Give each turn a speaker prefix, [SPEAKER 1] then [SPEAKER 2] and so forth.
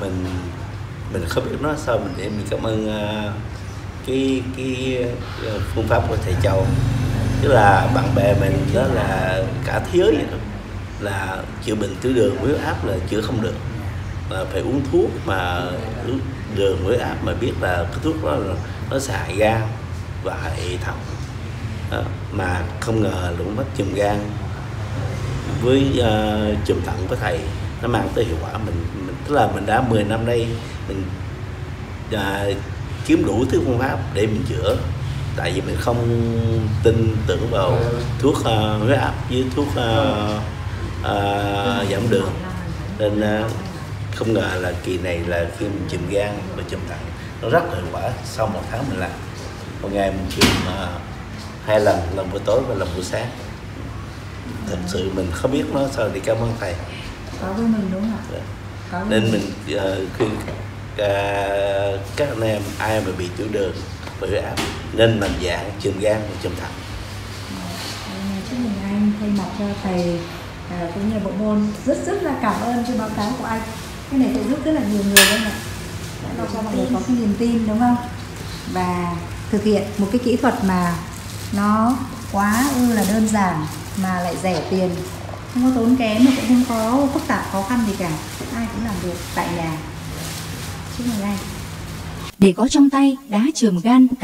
[SPEAKER 1] mình mình không biết nói sao mình để mình cảm ơn uh, cái cái uh, phương pháp của thầy Châu tức là bạn bè mình đó là cả thế giới vậy đó là chữa bệnh tiểu đường huyết áp là chữa không được. Là phải uống thuốc mà đường huyết áp mà biết là cái thuốc đó là nó xài gan và hệ thận. Đó. mà không ngờ lũng mất chùm gan với uh, trường thận của thầy nó mang tới hiệu quả. Mình, mình tức là mình đã 10 năm nay mình ờ, uh, kiếm đủ thứ phương pháp để mình chữa. Tại vì mình không tin tưởng vào thuốc uh, huyết áp với thuốc uh, uh, giảm đường. Nên uh, không ngờ là kỳ này là khi mình chùm gan và chùm thận nó rất hiệu quả. Sau một tháng mình làm một ngày mình chùm uh, hai lần lần buổi tối và lần buổi sáng thật sự mình không biết nó sao. Thì cảm ơn thầy.
[SPEAKER 2] Có với mình đúng không ạ? Với
[SPEAKER 1] nên mình. uh, khuyên uh, các anh em ai mà bị tiểu đường huyết áp nên mạnh dạng chùm gan và chùm thận
[SPEAKER 2] À, chúc mừng anh thay mặt cho thầy à, cũng như bộ môn rất rất là cảm ơn cái báo cáo của anh. Cái này sẽ giúp rất là nhiều người đấy ạ? Đã làm cho mọi người có cái niềm tin đúng không? Và thực hiện một cái kỹ thuật mà nó quá ư là đơn giản mà lại rẻ tiền. Không có tốn kém mà cũng không có phức tạp, khó khăn gì cả. Ai cũng làm được tại nhà. Chúc mừng anh.
[SPEAKER 3] Để có trong tay đá trường gan, cặp